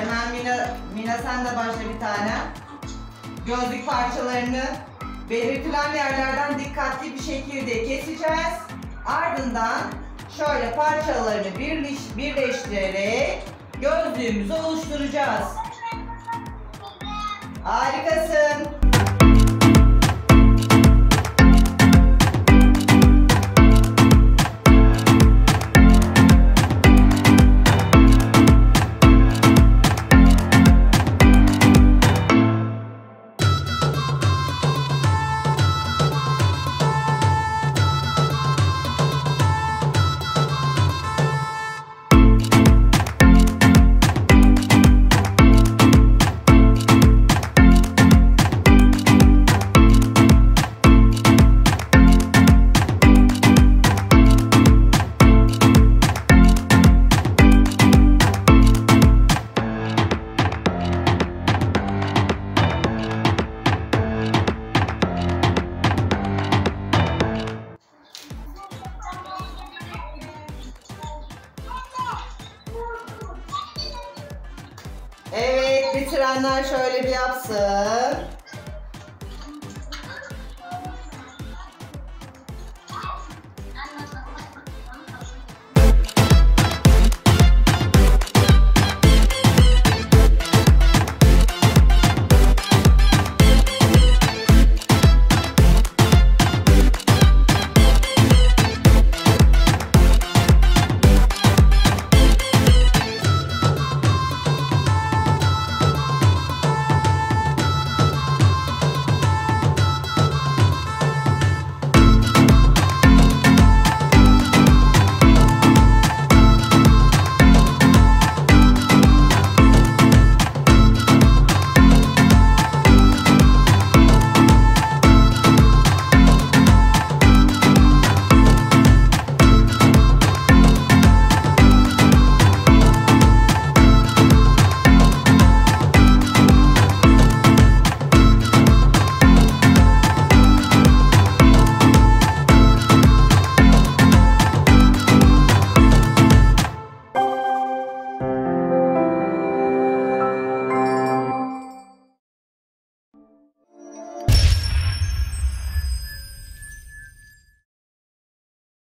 Hemen Mina, Mina sen de başla bir tane. Gözlük parçalarını belirtilen yerlerden dikkatli bir şekilde keseceğiz. Ardından şöyle parçalarını birleş, birleştirerek gözlüğümüzü oluşturacağız. Harikasın. Evet, bitirenler şöyle bir yapsın.